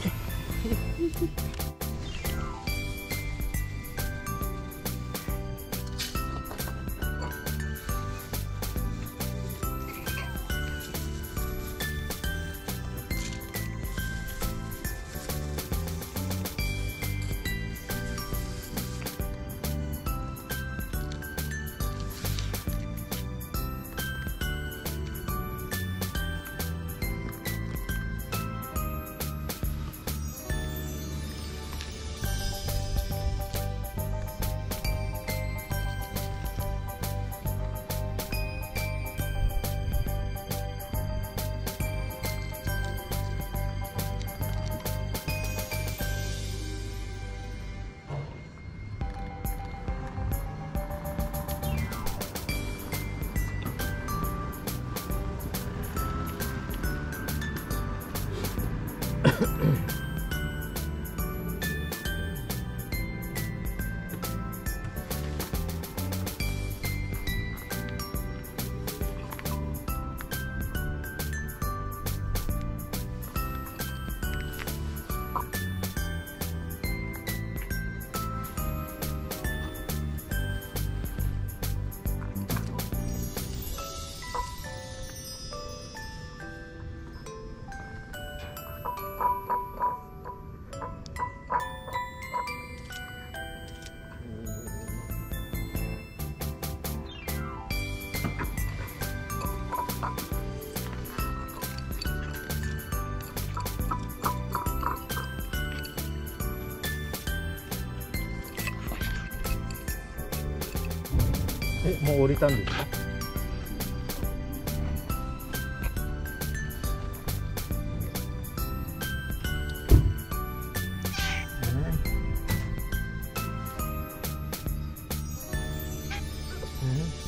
くる。えもう降りたんですか？うん、うん。